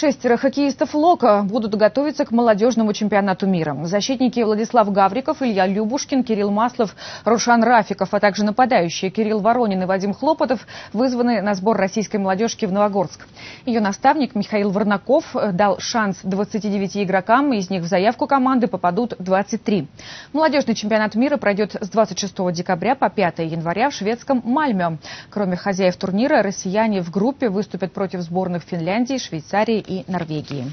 Шестеро хоккеистов «Лока» будут готовиться к молодежному чемпионату мира. Защитники Владислав Гавриков, Илья Любушкин, Кирилл Маслов, Рушан Рафиков, а также нападающие Кирилл Воронин и Вадим Хлопотов вызваны на сбор российской молодежки в Новогорск. Ее наставник Михаил Варнаков дал шанс 29 игрокам, из них в заявку команды попадут 23. Молодежный чемпионат мира пройдет с 26 декабря по 5 января в шведском Мальме. Кроме хозяев турнира, россияне в группе выступят против сборных Финляндии, Швейцарии и Норвегии.